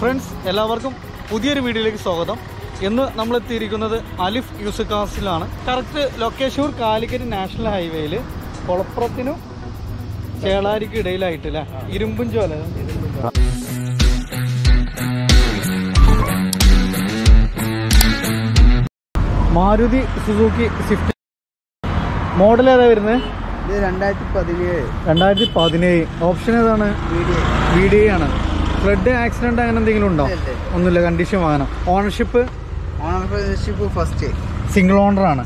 Friends എല്ലാവർക്കും പുതിയൊരു വീഡിയോയിലേക്ക് സ്വാഗതം. ഇന്ന് നമ്മൾ എത്തിയിരിക്കുന്നത് അലിഫ് യൂസക്കാസിലാണ്. കറക്റ്റ് ലൊക്കേഷൂർ കാലിക്കറ്റ് നാഷണൽ ഹൈവേയിൽ കൊളപ്പുറത്തിനും ചേളാരിക്കും ഇടയിലായിട്ട് അല്ലേ ഇരുമ്പും ചോല. Maruti Suzuki Swift. മോഡൽ ഏതാ വരുന്നത് രണ്ടായിരത്തി പതിനേഴ്. രണ്ടായിരത്തി പതിനേഴ്. ഓപ്ഷൻ ഏതാണ്? വീഡിയോ. വി ഡി ആണ്. ഫ്ലഡ് ആക്സിഡന്റ് അങ്ങനെ എന്തെങ്കിലും ഉണ്ടോ. ഒന്നുമില്ല കണ്ടീഷൻ വാങ്ങണം. Ownership ownership first single owner ആണ്.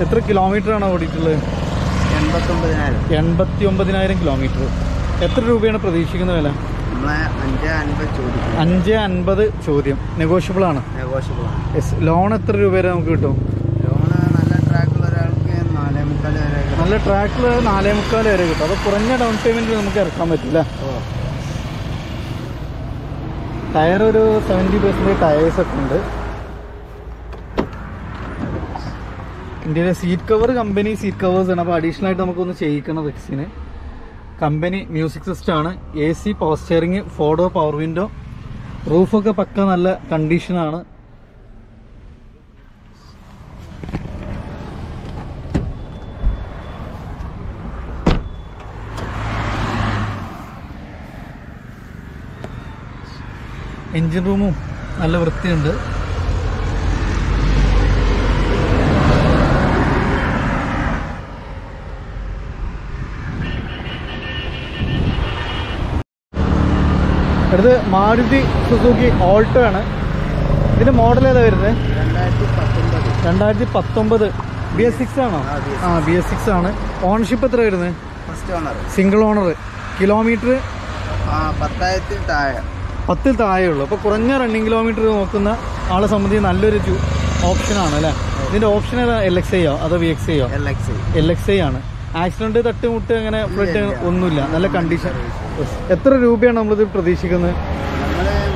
എത്ര- കിലോമീറ്റർ ആണ് ഓടിയിട്ടുള്ളത്? എൺപത്തി ഒമ്പതിനായിരം കിലോമീറ്റർ എത്ര രൂപയാണ് പ്രതീക്ഷിക്കുന്ന വില? അഞ്ച് അൻപത് ചോദ്യം. നെഗോഷ്യബിൾ ആണ്. ലോൺ എത്ര രൂപ വരെ നമുക്ക് കിട്ടും? നല്ല ട്രാക്കിൽ നാലേ മുക്കാൽ വരെ കിട്ടും. അത് കുറഞ്ഞ ഡൗൺ പേയ്മെന്റ് നമുക്ക് ഇറക്കാൻ പറ്റില്ല. ടയർ ഒരു സെവന്റി പെർസെന്റേജ് ടയേഴ്സ് ഒക്കെ ഉണ്ട്. ഇന്ത്യയിലെ seat cover company seat covers ആണ്. അപ്പോൾ അഡീഷണൽ ആയിട്ട് നമുക്കൊന്ന് ചെയ്യിക്കണം റിക്സിന് കമ്പനി മ്യൂസിക് സിസ്റ്റം ആണ്. A C power steering four door power window റൂഫൊക്കെ പക്ക നല്ല കണ്ടീഷനാണ് എൻജിൻ റൂമും നല്ല വൃത്തിയുണ്ട്. അടുത്ത് മാരുതി സുസുക്കി ഓൾട്ടോ ആണ്. ഇതിന്റെ മോഡൽ ഏതാ വരുന്നത്? രണ്ടായിരത്തി പത്തൊമ്പത്. ബി എസ് സിക്സ് ആണോ? ആ, BS6. ആ ബി എസ് സിക്സ് ആണ്. ഓണർഷിപ്പ് എത്ര വരുന്നത്? സിംഗിൾ ഓണർ കിലോമീറ്റർ പത്തായിരത്തിൽ താഴെ. പത്തിൽ താഴെ ഉള്ളു അപ്പോൾ കുറഞ്ഞ റണ്ണിങ് കിലോമീറ്റർ നോക്കുന്ന ആളെ സംബന്ധിച്ച് നല്ലൊരു ഓപ്ഷനാണ് അല്ലേ? ഇതിന്റെ ഓപ്ഷൻ ഏതാ? എൽ എക്സ് ഐയോ അതോ വി എക്സ് ഐയോ എൽ എക്സ് ഐ ആണ്. ആക്സിഡന്റ് തട്ടുമുട്ട് അങ്ങനെ ഫ്ലഡ്. ഒന്നുമില്ല. നല്ല കണ്ടീഷൻ എത്ര രൂപയാണ് നമ്മളിത് പ്രതീക്ഷിക്കുന്നത്?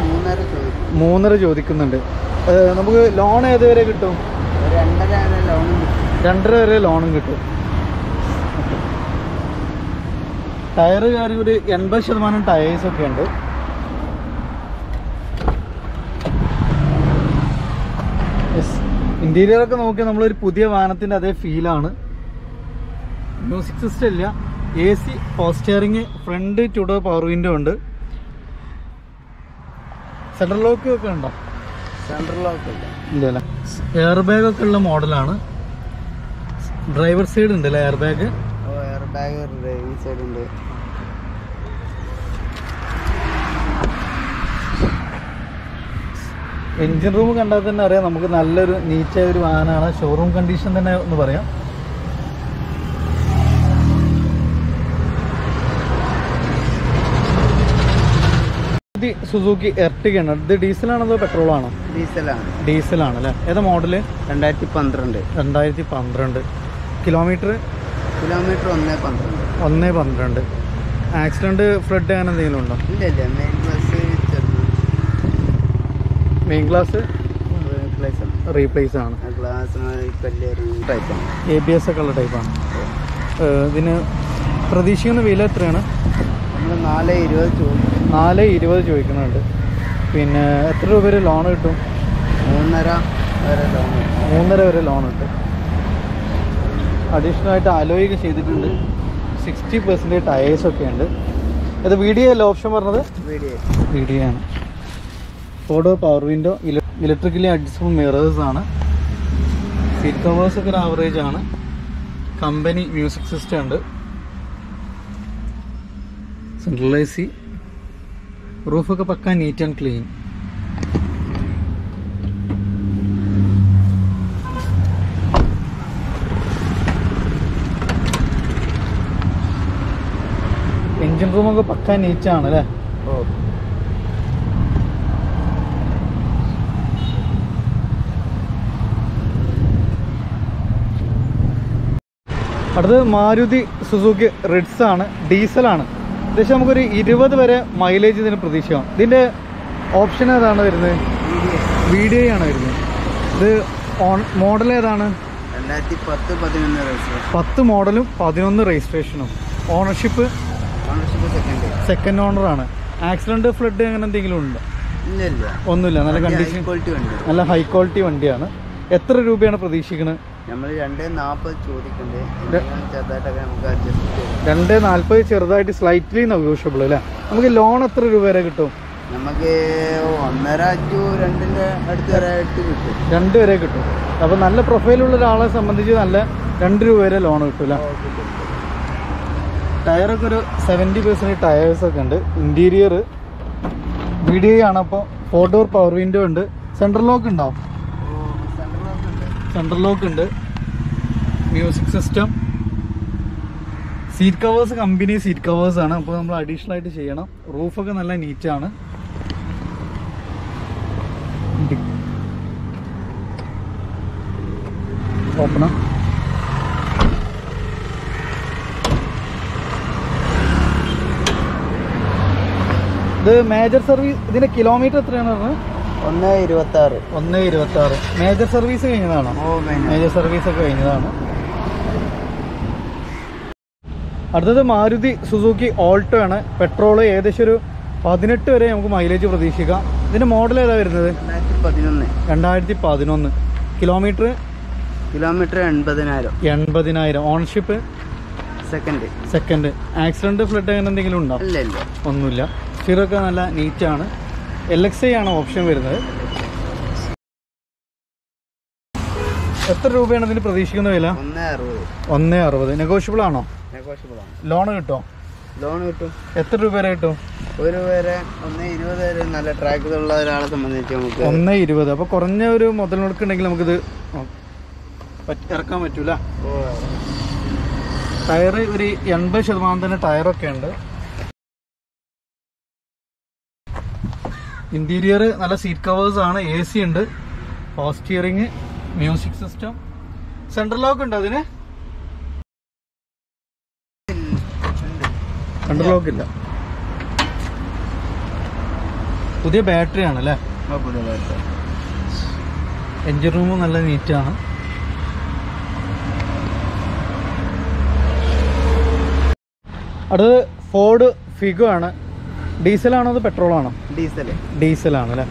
മൂന്നര ചോദിക്കും. മൂന്നര ചോദിക്കുന്നുണ്ട്. നമുക്ക് ലോൺ ഏത് വരെ കിട്ടും. രണ്ടര വരെ ലോണും കിട്ടും. ടയറ് കാര്യം ഒരു എൺപത് ശതമാനം ടയേഴ്സ് ഒക്കെ ഉണ്ട്. ഇന്റീരിയർ ഒക്കെ നോക്കിയാൽ നമ്മളൊരു പുതിയ വാഹനത്തിന്റെ അതേ ഫീലാണ്. മ്യൂസിക് സിസ്റ്റം ഇല്ല. A C power steering front two door power window ഉണ്ട്. സെൻട്രൽ ലോക്ക് ഒക്കെ ഉണ്ടോ? സെൻട്രൽ ലോക്ക് ഇല്ല. എയർ ബാഗ് ഒക്കെ ഉള്ള മോഡലാണ് ഡ്രൈവർ സൈഡ് ഉണ്ട് അല്ലേ എയർ ബാഗ് എയർ ബാഗ് ഈ സൈഡ് ഉണ്ട്. എഞ്ചിൻ റൂം കണ്ടാൽ തന്നെ അറിയാം നമുക്ക് നല്ലൊരു നീറ്റായ ഒരു വാഹനമാണ് ഷോറൂം കണ്ടീഷൻ തന്നെ ഒന്ന് പറയാം. ഇത് സുസുക്കി എർട്ടിക ആണ് ഇത് ഡീസലാണോ അതോ പെട്രോൾ ആണോ ഡീസലാണ്. ഡീസലാണ് അല്ലേ ഏതാ മോഡൽ? രണ്ടായിരത്തി പന്ത്രണ്ട് രണ്ടായിരത്തി പന്ത്രണ്ട് കിലോമീറ്റർ? കിലോമീറ്റർ ഒന്നേ പന്ത്രണ്ട്. ഒന്ന് പന്ത്രണ്ട്. ആക്സിഡന്റ് ഫ്ലഡ് അങ്ങനെ എന്തെങ്കിലും ഉണ്ടോ? ഇല്ല ഇല്ല മെയിൻ ക്ലാസ് റീപ്ലേസ് ആണ്. എ ബി എസ് ഒക്കെ ഉള്ള ടൈപ്പാണ് ഇതിന് പ്രതീക്ഷിക്കുന്ന വില എത്രയാണ്? നമ്മൾ നാല് ഇരുപത് ചോദിക്കും. നാല് ഇരുപത് ചോദിക്കുന്നുണ്ട്. പിന്നെ എത്ര രൂപ വരെ ലോൺ കിട്ടും? മൂന്നര വരെ ലോൺ മൂന്നര വരെ ലോൺ കിട്ടും അഡീഷണൽ ആയിട്ട് അലോയൊക്കെ ചെയ്തിട്ടുണ്ട്. സിക്സ്റ്റി പെർസെന്റേജ് ടയേഴ്സൊക്കെ ഉണ്ട്. ഇത് വീഡിയോ അല്ല ഓപ്ഷൻ പറഞ്ഞത്? വീഡിയോ വീഡിയോ ആണ്. Four door power window electrically adjustable mirrors ആണ്. സീറ്റ് കവേഴ്സ് ഒക്കെ ഒരു ആവറേജ് ആണ്. കമ്പനി മ്യൂസിക് സിസ്റ്റം ഉണ്ട്. സെൻട്രൽ എ സി റൂഫൊക്കെ പക്ക നീറ്റ് ആൻഡ് ക്ലീൻ എഞ്ചിൻ റൂമൊക്കെ പക്ക നീറ്റാണ് അല്ലേ? ഓ. അടുത്തത് മാരുതി സുസുക്കി റിഡ്സ് ആണ് ഡീസലാണ്. ഏകദേശം നമുക്കൊരു ഇരുപത് വരെ മൈലേജ് ഇതിന് പ്രതീക്ഷിക്കാം ഇതിന്റെ ഓപ്ഷൻ ഏതാണ് വരുന്നത്? വി ഡി ഐ ആണ് വരുന്നത്. ഇത് ഓൺ മോഡൽ ഏതാണ്? പത്ത് മോഡലും പതിനൊന്ന് രജിസ്ട്രേഷനും ഓണർഷിപ്പ് സെക്കൻഡ് സെക്കൻഡ് ആണ്. ആക്സിഡന്റ് ഫ്ലഡ് അങ്ങനെ എന്തെങ്കിലും ഉണ്ടോ? ഒന്നുമില്ല. നല്ല കണ്ടീഷൻ നല്ല ഹൈ ക്വാളിറ്റി വണ്ടിയാണ്. എത്ര രൂപയാണ് പ്രതീക്ഷിക്കുന്നത് നമ്മൾ രണ്ട് നാൽപ്പത് ചോദിക്കണ്ടേ? ചെറുതായിട്ടൊക്കെ നമുക്ക് അഡ്ജസ്റ്റ് ചെയ്യാം രണ്ട് നാൽപ്പത് ചെറുതായിട്ട് സ്ലൈറ്റ്ലി നെഗോഷ്യബിൾ അല്ലേ? നമുക്ക് ലോൺ എത്ര രൂപ വരെ കിട്ടും? നമുക്ക് ഒന്നര ടു രണ്ടിന്റെ അടുത്ത് വരെ ആയിട്ട് കിട്ടും. രണ്ട് വരെ കിട്ടും. അപ്പോൾ നല്ല പ്രൊഫൈലുള്ള ഒരാളെ സംബന്ധിച്ച് നല്ല രണ്ട് രൂപ വരെ ലോൺ കിട്ടും അല്ലേ? ടയറൊക്കെ ഒരു സെവന്റി ടയേഴ്സ് ഒക്കെ ഉണ്ട്. ഇന്റീരിയർ വി ഡി ആണ്. അപ്പോൾ ഫോർ ഡോർ പവർ വിൻഡോ ഉണ്ട്. സെൻട്രൽ ലോക്ക് ഉണ്ടാവും സെൻട്രൽ ലോക്ക് ഉണ്ട്. Music system seat covers company seat covers ആണ്. അപ്പോൾ നമ്മൾ അഡീഷണൽ ആയിട്ട് ചെയ്യണം. റൂഫൊക്കെ നല്ല നീറ്റാണ് ഓപ്പണ ഇത് മേജർ സർവീസ് ഇതിന്റെ കിലോമീറ്റർ എത്രയാണ് പറഞ്ഞത്? ഒന്ന് ഇരുപത്തി ആറ് ഒന്ന് ഇരുപത്തി ആറ് മേജർ സർവീസ് കഴിഞ്ഞതാണോ മേജർ സർവീസ് ഒക്കെ കഴിഞ്ഞതാണ്. അടുത്തത് മാരുതി സുസുക്കി ഓൾട്ടോ ആണ്. പെട്രോൾ ഏകദേശം ഒരു പതിനെട്ട് വരെ നമുക്ക് മൈലേജ് പ്രതീക്ഷിക്കാം. ഇതിന്റെ മോഡൽ ഏതാ വരുന്നത്? രണ്ടായിരത്തി പതിനൊന്ന് കിലോമീറ്റർ കിലോമീറ്റർ എൺപതിനായിരം. എൺപതിനായിരം. Ownership second second accident flood അങ്ങനെ എന്തെങ്കിലും ഉണ്ടോ? ഒന്നുമില്ല. ചിറൊക്കെ നല്ല നീറ്റാണ് എൽ എക്സ് ഐ ആണ് ഓപ്ഷൻ വരുന്നത്. എത്ര രൂപയാണ് ഇതിന് പ്രതീക്ഷിക്കുന്ന വില? ഒന്ന് അറുപത്. നെഗോഷ്യബിൾ ആണോ? ലോൺ കിട്ടോ? ലോൺ കിട്ടും. എത്ര രൂപ വരെ കിട്ടും? ഒരു വരെ ഒന്ന് ഇരുപത് വരെ നല്ല ട്രാക്ക് ഉള്ള ഒരാളെ സംബന്ധിച്ച് നമുക്ക് ഒന്ന് ഇരുപത്. അപ്പൊ കുറഞ്ഞ ഒരു മുതൽ മുടക്കുണ്ടെങ്കിൽ നമുക്കിത് ഇത് ഇറക്കാൻ പറ്റൂല. ടയർ ഒരു എൺപത് ശതമാനം തന്നെ ടയറൊക്കെ ഉണ്ട്. ഇന്റീരിയർ നല്ല സീറ്റ് കവേഴ്സ് ആണ് എ സി ഉണ്ട്. Power music system central lock ഉണ്ട് അതിന്? സെൻട്രൽ ലോക്ക് ഇല്ല. പുതിയ ബാറ്ററി ആണ് അല്ലേ? പുതിയ ബാറ്ററി എഞ്ചിൻ റൂം നല്ല നീറ്റാണ് അടുത്തത് ഫോർഡ് ഫിഗോ ആണ്. ഡീസലാണോ അത് പെട്രോൾ ആണോ ഡീസൽ ഡീസലാണ് അല്ലേ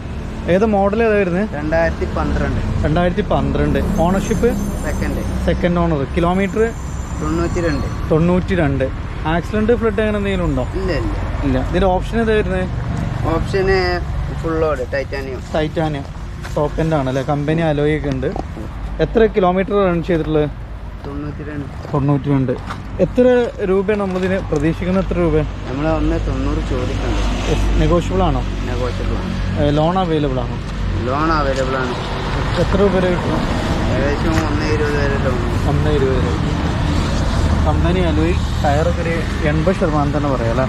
ഏത് മോഡൽ ഏതാ വരുന്നത് രണ്ടായിരത്തി പന്ത്രണ്ട് രണ്ടായിരത്തി പന്ത്രണ്ട് ownership second second owner kilometre തൊണ്ണൂറ്റി രണ്ട് തൊണ്ണൂറ്റി രണ്ട് ആക്സിഡന്റ് ഫ്ലഡ് അങ്ങനെ എന്തെങ്കിലും ഉണ്ടോ? ഇല്ല ഇല്ല. ഇല്ല. ഇതിന്റെ ഓപ്ഷൻ ഏതാ വരുന്നത് ഓപ്ഷന് full load titanium titanium top end ആണ് അല്ലേ കമ്പനി അലോയൊക്കെ ഉണ്ട്. എത്ര കിലോമീറ്റർ റൺ ചെയ്തിട്ടുള്ളത്? തൊണ്ണൂറ്റി രണ്ട് എത്ര രൂപയാണ് നമ്മളിതിന് പ്രതീക്ഷിക്കുന്ന എത്ര രൂപ? നമ്മൾ ഒന്ന് തൊണ്ണൂറ് ചോദിക്കുന്നുണ്ട് നെഗോഷ്യബിൾ ആണോ? നെഗോഷ്യബിൾ ലോൺ അവൈലബിൾ ആണോ? ലോൺ അവൈലബിൾ ആണ്. എത്ര രൂപ വരെ കിട്ടും? ഏകദേശം ഒന്ന് ഇരുപത് വരെ ലോൺ ഒന്ന് ഇരുപത് വരെ കമ്പനി അലോയി ടയറൊക്കെ ഒരു എൺപത് ശതമാനം തന്നെ പറയാം അല്ലേ?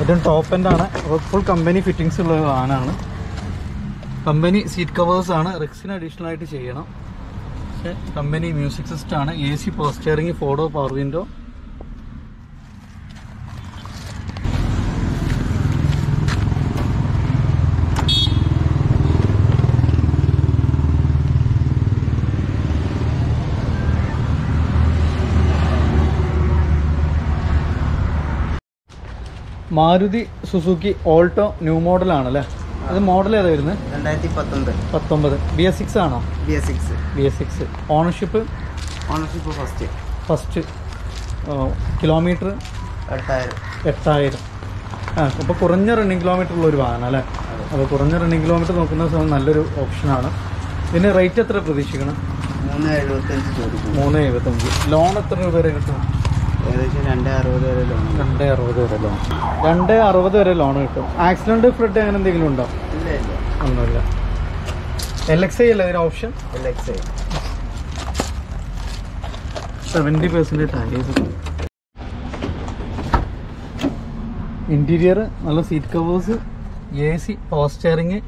ഏറ്റവും ടോപ്പ് എൻഡ് ആണ്. ഫുൾ കമ്പനി ഫിറ്റിങ്സ് ഉള്ള വാഹനമാണ് കമ്പനി സീറ്റ് കവേഴ്സ് ആണ്. റിക്സിന് അഡീഷണൽ ആയിട്ട് ചെയ്യണം. കമ്പനി മ്യൂസിക് സിസ്റ്റം ആണ് A C power steering four door power window Maruti Suzuki Alto new മോഡലാണ് അത് മോഡൽ ഏതാ വരുന്നത് രണ്ടായിരത്തി പത്തൊമ്പത്. പത്തൊമ്പത് ബി എസ് സിക്സ് ആണോ B S six B S six ownership ownership first first kilometre എട്ടായിരം. എട്ടായിരം. ആ അപ്പോൾ കുറഞ്ഞ റണ്ണിങ് കിലോമീറ്റർ ഉള്ള ഒരു വാഹനം അല്ലേ? അപ്പോൾ കുറഞ്ഞ റണ്ണിങ് കിലോമീറ്റർ നോക്കുന്ന സമയം നല്ലൊരു ഓപ്ഷനാണ് ഇതിന് റേറ്റ് എത്ര പ്രതീക്ഷിക്കണം? മൂന്ന് എഴുപത്തഞ്ച് ചോദിക്കും മൂന്ന് എഴുപത്തഞ്ച്. ലോൺ എത്ര രൂപ വരെ കിട്ടും? ഏകദേശം രണ്ട് അറുപത് വരെ ലോൺ രണ്ട് അറുപത് വരെ ലോൺ രണ്ട് അറുപത് വരെ ലോൺ കിട്ടും. ആക്സിഡന്റ് ഫ്ലഡ് അങ്ങനെ എന്തെങ്കിലും ഉണ്ടോ? ഇല്ല ഇല്ല. ഒന്നുമില്ല. എൽ എക്സ് ഐ അല്ലേ ഇതിന് option L X I seventy percent interior നല്ല seat covers A C power steering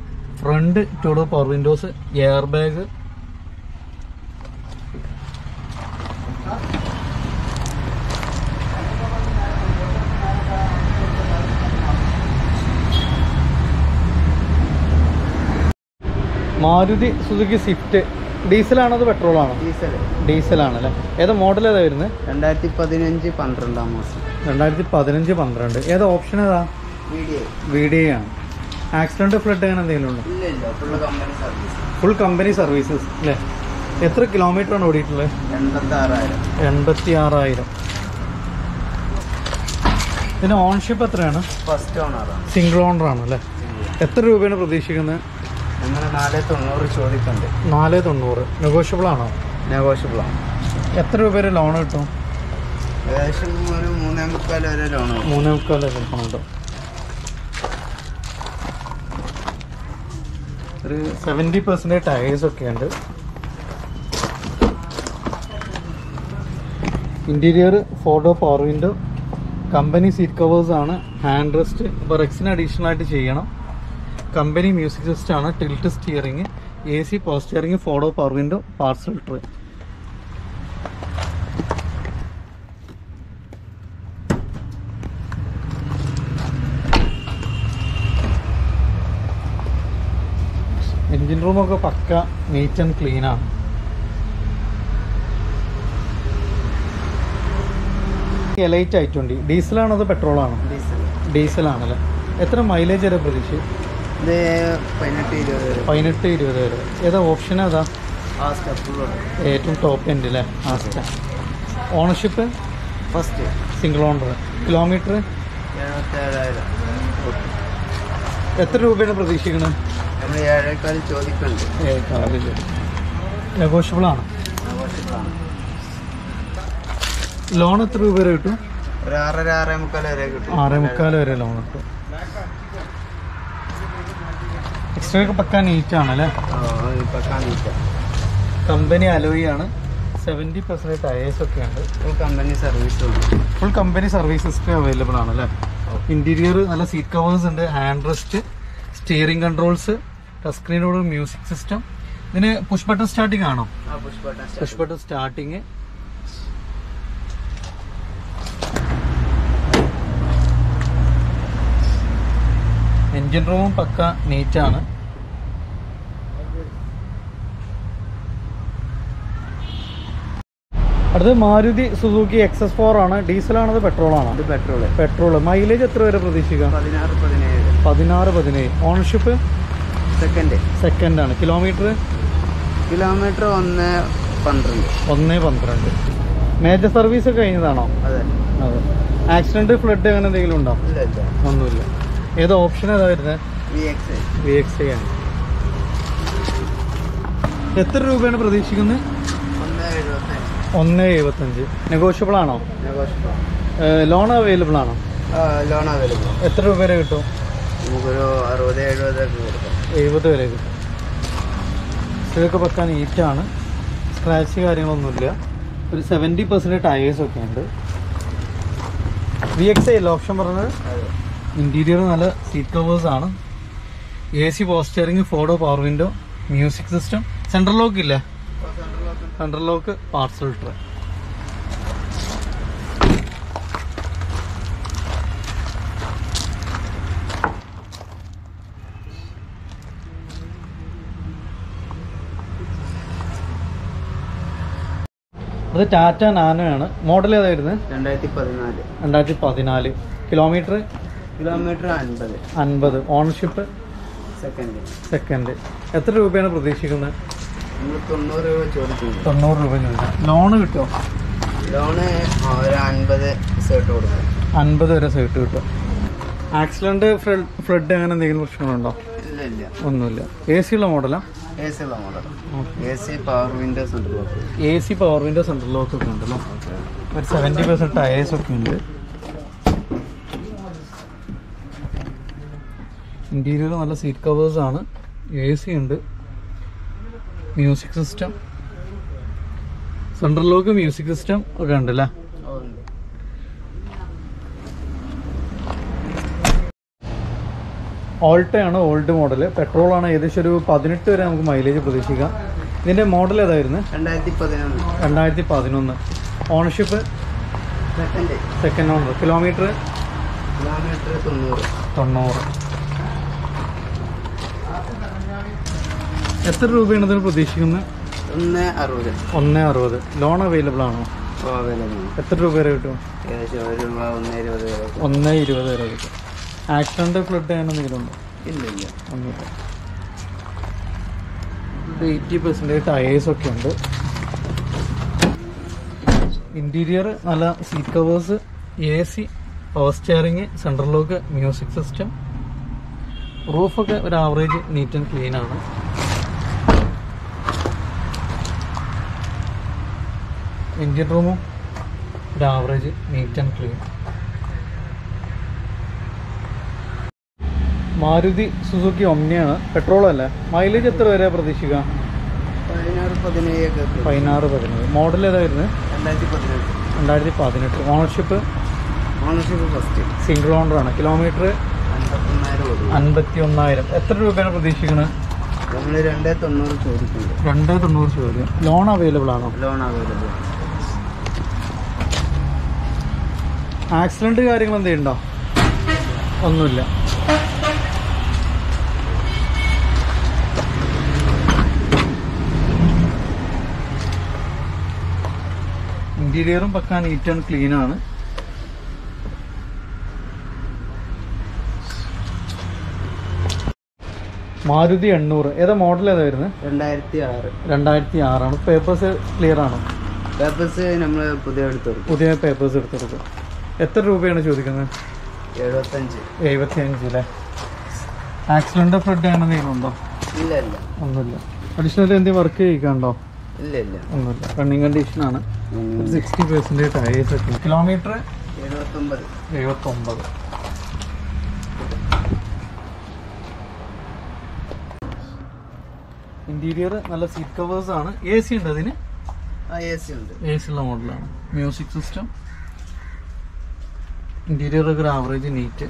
front two door power windows air bag Maruti Suzuki Swift. ഡീസലാണോ അത് പെട്രോൾ ആണോ ഡീസൽ. ഡീസലാണ് അല്ലേ ഏതാ മോഡൽ ഏതാ വരുന്നത്? രണ്ടായിരത്തി പതിനഞ്ച് പന്ത്രണ്ടാം മാസം. രണ്ടായിരത്തി പതിനഞ്ച് പന്ത്രണ്ട്. ഏതാ ഓപ്ഷൻ ഏതാ? വീഡിയോ വി ഡി ആണ്. ആക്സിഡന്റ് ഫ്ലഡ് അങ്ങനെ എന്തെങ്കിലും ഉണ്ടോ? ഫുൾ കമ്പനി സർവീസസ് അല്ലേ എത്ര കിലോമീറ്റർ ആണ് ഓടിയിട്ടുള്ളത്? എൺപത്തി ആറായിരം പിന്നെ ആറായിരം ഇതിന് ഓൺഷിപ്പ് എത്രയാണ് ഫസ്റ്റ് ഓണർ സിംഗിൾ ഓണർ ആണ് അല്ലേ എത്ര രൂപയാണ് പ്രതീക്ഷിക്കുന്നത്? നമ്മൾ നാല് തൊണ്ണൂറ് ചോദിക്കുന്നുണ്ട് നാല് തൊണ്ണൂറ്. നെഗോഷ്യബിൾ ആണോ? നെഗോഷ്യബിൾ ആണ്. എത്ര രൂപ വരെ ലോൺ കിട്ടും? ഏകദേശം ഒരു മൂന്നേ മുക്കാൽ വരെ ലോൺ മൂന്നേ മുക്കാൽ ലോൺ കിട്ടും ഒരു സെവന്റി പെർസെന്റേജ് ടയേഴ്സ് ഒക്കെ ഉണ്ട്. Interior four door power window company seat covers ആണ്. ഹാൻഡ് റെസ്റ്റ് ഇപ്പോൾ റെക്സിന് അഡീഷണൽ ആയിട്ട് ചെയ്യണം. കമ്പനി മ്യൂസിക് സിസ്റ്റം ആണ് tilt steering A C power steering four door power window parcel tray engine റൂമൊക്കെ പക്ക neat and clean ആണ്. Elite ആയിട്ടുണ്ട്. ഡീസലാണോ അത് പെട്രോളാണോ ഡീസൽ ഡീസലാണല്ലേ എത്ര മൈലേജ് വരെ പ്രതീക്ഷ? ഇത് പതിനെട്ട് ഇരുപത് വരെ. പതിനെട്ട് ഇരുപത് വരെ. ഏതാ ഓപ്ഷൻ ഏതാ? ഏറ്റവും ടോപ്പ് എൻഡ് അല്ലേ Asta ownership first single owner kilometre എഴുപത്തേഴായിരം. എത്ര രൂപയാണ് പ്രതീക്ഷിക്കുന്നത് നമ്മൾ ഏഴേക്കാൽ ചോദിക്കുന്നുണ്ട് നെഗോഷ്യബിളാണ് ലോൺ എത്ര രൂപ വരെ കിട്ടും? ഒരു ആറര ആറേ മുക്കാൽ വരെ കിട്ടും. ആറേ മുക്കാൽ വരെ ലോൺ കിട്ടും. എക്സ്ട്രാ ഒക്കെ പക്കാ നീറ്റ് ആണല്ലേ കമ്പനി അലോയി ആണ്. സെവന്റി പെർസെന്റ് ടയേഴ്സ് ഒക്കെ ഉണ്ട്. Full company service full company services available ആണ് അല്ലേ? ഇന്റീരിയർ നല്ല സീറ്റ് കവേഴ്സ് ഉണ്ട് hand rest steering controls touch സ്ക്രീനോട് music system ഇതിന് പുഷ് ബട്ടൺ സ്റ്റാർട്ടിംഗ് ആണോ? പുഷ് ബട്ടൺ സ്റ്റാർട്ടിങ് എൻജിൻ റൂമും പക്ക നീറ്റ് അടുത്ത് മാരുതി സുസുക്കി എക്സസ് ഫോർ ആണ്. ഡീസലാണത് പെട്രോൾ ആണ് ഇത് പെട്രോൾ. പെട്രോൾ മൈലേജ് എത്ര വരെ പ്രതീക്ഷിക്കാം? പതിനാറ് പതിനേഴ്. പതിനാറ് പതിനേഴ്. ഓണർഷിപ്പ്? സെക്കൻഡ് സെക്കൻഡ് ആണ്. കിലോമീറ്റർ കിലോമീറ്റർ ഒന്ന് പന്ത്രണ്ട്. ഒന്ന് പന്ത്രണ്ട്. മേജർ സർവീസ് കഴിഞ്ഞതാണോ? അതെ. അതെ. ആക്സിഡന്റ് ഫ്ലഡ് അങ്ങനെ എന്തെങ്കിലും ഉണ്ടോ? ഒന്നുമില്ല. ഏത് ഓപ്ഷൻ ഏതാ വരുന്നത് V X V X I ആണ്. എത്ര രൂപയാണ് പ്രതീക്ഷിക്കുന്നത്? ഒന്ന് എഴുപത്തഞ്ച്. ഒന്ന് എഴുപത്തഞ്ച്. നെഗോഷ്യബിൾ ആണോ ലോൺ അവൈലബിൾ ആണോ ലോൺ അവൈലബിൾ എത്ര രൂപ വരെ കിട്ടും? നമുക്കൊരു അറുപത് എഴുപത് വരെ കിട്ടും. ഇതൊക്കെ വെക്കാൻ ആണ് സ്ക്രാച്ച് കാര്യങ്ങളൊന്നുമില്ല. ഒരു സെവന്റി പെർസെന്റ് ടയേഴ്സ് ഒക്കെ ഉണ്ട്. വി എക്സ് ഐ അല്ല ഓപ്ഷൻ പറഞ്ഞത്? ഇന്റീരിയർ ഇന്റീരിയർ നല്ല സീറ്റ് കവേഴ്സ് ആണ്. A C power steering four door power window music system central lock ഇല്ലേ? സെൻട്രൽ ലോക്ക് പാർസൽ ട്രേ അത് ടാറ്റ നാനോയാണ് മോഡൽ ഏതായിരുന്നു? രണ്ടായിരത്തി പതിനാല് രണ്ടായിരത്തി പതിനാല് കിലോമീറ്റർ കിലോമീറ്റർ അൻപത്. അൻപത്. ഓണർഷിപ്പ് സെക്കൻഡ് സെക്കൻഡ് എത്ര രൂപയാണ് പ്രതീക്ഷിക്കുന്നത്? തൊണ്ണൂറ് രൂപ ചോദിക്കുന്നു. തൊണ്ണൂറ് രൂപ ചോദിക്കാം ലോണ് കിട്ടുമോ ലോണ് ഒരു അൻപത് സെർട്ട് കൊടുക്കും. അൻപത് വരെ സൈറ്റ് കിട്ടും? ആക്സിഡന്റ് ഫ്ലഡ് അങ്ങനെ എന്തെങ്കിലും പ്രശ്നങ്ങളുണ്ടോ? ഇല്ല ഒന്നുമില്ല. എ സി ഉള്ള മോഡലാ? എ സി ഉള്ള model. A C power window central lock A C power window central lock ഒക്കെ ഉണ്ടല്ലോ ഒരു സെവന്റി പെർസെന്റ് ടയേഴ്സ് ഒക്കെ ഉണ്ട്. ഇന്റീരിയർ നല്ല സീറ്റ് കവേഴ്സ് ആണ്. എ സി ഉണ്ട്. Music system central lock music system ഒക്കെ ഉണ്ടല്ലേ? ഓൾട്ടയാണ് ഓൾഡ് മോഡൽ പെട്രോൾ ആണ് ഏകദേശം ഒരു പതിനെട്ട് വരെ നമുക്ക് മൈലേജ് പ്രതീക്ഷിക്കാം. ഇതിന്റെ മോഡൽ ഏതായിരുന്നു? രണ്ടായിരത്തി പതിനൊന്ന് ownership second owner kilometre kilometre തൊണ്ണൂറ്. എത്ര രൂപയാണ് ഇതിന് പ്രതീക്ഷിക്കുന്നത്? ഒന്ന് അറുപത്. ഒന്ന് അറുപത്. ലോൺ അവൈലബിൾ ആണോ? എത്ര രൂപ വരെ കിട്ടും? ഒന്ന് ഇരുപത് വരെ കിട്ടും. ആക്സിഡന്റ് ഫ്ലഡ് അങ്ങനെ എന്തെങ്കിലും ഉണ്ടോ? ഇല്ല ഇല്ല. ഒന്നുമില്ല ഇത് എയ്റ്റി പെർസെന്റേജ് ടയേഴ്സ് ഒക്കെ ഉണ്ട്. ഇന്റീരിയർ നല്ല seat covers A C power steering central lock music system റൂഫൊക്കെ ഒരു ആവറേജ് നീറ്റ് ആൻഡ് ക്ലീൻ ആണ്. എൻജിൻ റൂമും ഒരു average neat and clean Maruti Suzuki ഒമ്നിയാണ് petrol അല്ല? മൈലേജ് എത്ര വരെ പ്രതീക്ഷിക്കാം? പതിനാറ് പതിനേഴ്. മോഡൽ ഏതായിരുന്നു? രണ്ടായിരത്തി പതിനെട്ട് ownership ownership first single owner ആണ്. കിലോമീറ്റർ അൻപത്തി ഒന്നായിരം എത്ര രൂപയാണ് പ്രതീക്ഷിക്കുന്നത് നമ്മൾ രണ്ടേ തൊണ്ണൂറ് ചോദിക്കുന്നത് രണ്ടേ തൊണ്ണൂറ് ചോദ്യം. ലോൺ അവൈലബിൾ ആണോ? ലോൺ അവൈലബിൾ ആക്സിഡന്റ് കാര്യങ്ങൾ എന്തെങ്കിലും ഉണ്ടോ ഒന്നുമില്ല. ഇന്റീരിയറും പക്കാൻ നീറ്റ് ആൻഡ് ക്ലീൻ ആണ്. മാരുതി എണ്ണൂറ്. ഏതാ മോഡൽ ഏതാ വരുന്നത് രണ്ടായിരത്തി ആറ് രണ്ടായിരത്തി ആറാണ് പേപ്പേഴ്സ് ക്ലിയർ ആണോ പേപ്പേഴ്സ് നമ്മൾ പുതിയ എടുത്തു പുതിയ പേപ്പേഴ്സ് എടുത്തെടുക്കും എത്ര രൂപയാണ് ചോദിക്കുന്നത്? എഴുപത്തഞ്ച്. എഴുപത്തി അഞ്ച് അല്ലേ ആക്സിഡന്റ് ഫ്ലഡ് അങ്ങനെ എന്തെങ്കിലും ഉണ്ടോ? ഇല്ല ഇല്ല. ഒന്നുമില്ല. അഡീഷണൽ എന്തെങ്കിലും വർക്ക് ചെയ്യിക്കാണ്ടോ ഇല്ല ഇല്ല. ഒന്നുമില്ല. റണ്ണിങ് കണ്ടീഷനാണ് സിക്സ്റ്റി പെർസെന്റേജ് ടയേഴ്സ് ഒക്കെ കിലോമീറ്റർ എഴുപത്തൊമ്പത്. എഴുപത്തൊമ്പത്. ഇന്റീരിയർ നല്ല സീറ്റ് കവേഴ്സ് ആണ്. എ സി ഉണ്ട് അതിന്? ആ എ സി ഉണ്ട്. എ സി ഉള്ള മോഡലാണ് മ്യൂസിക് സിസ്റ്റം ഇന്റീരിയർ ഒക്കെ average neat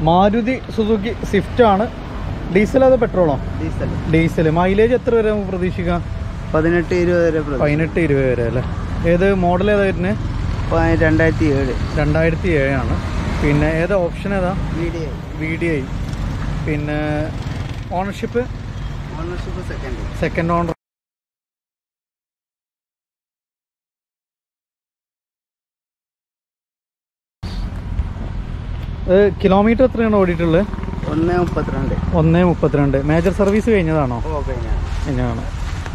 Maruti Suzuki Swift ആണ്. ഡീസൽ അതോ പെട്രോളോ ഡീസൽ ഡീസൽ മൈലേജ് എത്ര വരെ നമുക്ക് പ്രതീക്ഷിക്കാം പതിനെട്ട് ഇരുപത് വരെ പതിനെട്ട് ഇരുപത് വരെ അല്ലേ? ഏത് മോഡൽ ഏതാ വരുന്നത് രണ്ടായിരത്തി ഏഴ് രണ്ടായിരത്തി ഏഴാണ് പിന്നെ ഏതാ ഓപ്ഷൻ ഏതാ? V D I V D I പിന്നെ ownership ownership second second owner kilometre എത്രയാണ് ഓടിയിട്ടുള്ളത്? ഒന്ന് മുപ്പത്തിരണ്ട്. ഒന്ന് മുപ്പത്തിരണ്ട്. മേജർ സർവീസ് കഴിഞ്ഞതാണോ? കഴിഞ്ഞാണ്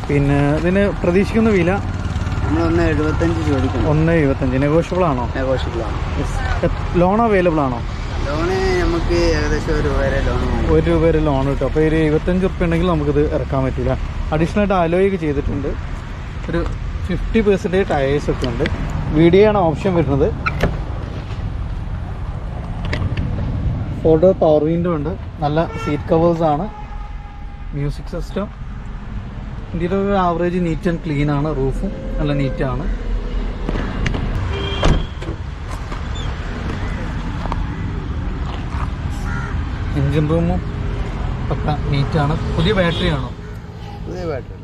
പിന്നെ ഇതിന് പ്രതീക്ഷിക്കുന്ന വില? ഒന്ന് എഴുപത്തഞ്ച് ഒന്ന് എഴുപത്തഞ്ച്. നെഗോഷ്യബിൾ ആണോ? ലോൺ അവൈലബിൾ ആണോ? ലോണ് നമുക്ക് ഏകദേശം ഒരു രൂപ വരെ ലോൺ ഒരു രൂപ വരെ ലോൺ കിട്ടും. അപ്പോൾ ഒരു ഇരുപത്തഞ്ച് ഉറുപ്പ്യ ഉണ്ടെങ്കിൽ നമുക്കിത് ഇറക്കാൻ പറ്റില്ല അഡീഷണൽ ആയിട്ട് അലോയൊക്കെ ചെയ്തിട്ടുണ്ട്. ഒരു ഫിഫ്റ്റി പെർസെന്റേജ് ടയേഴ്സ് ഒക്കെ ഉണ്ട്. വീഡിയോ ആണ് ഓപ്ഷൻ വരുന്നത് ഫോട്ടോ പവർ വിൻഡോ ഉണ്ട്. നല്ല സീറ്റ് കവേഴ്സ് ആണ്. മ്യൂസിക് സിസ്റ്റം ഇന്ത്യയിലൊരു ആവറേജ് നീറ്റ് ആൻഡ് ക്ലീൻ ആണ്. റൂഫും നല്ല നീറ്റാണ് എൻജിൻ റൂമും ഒക്കെ നീറ്റാണ് പുതിയ ബാറ്ററി ആണോ? പുതിയ ബാറ്ററി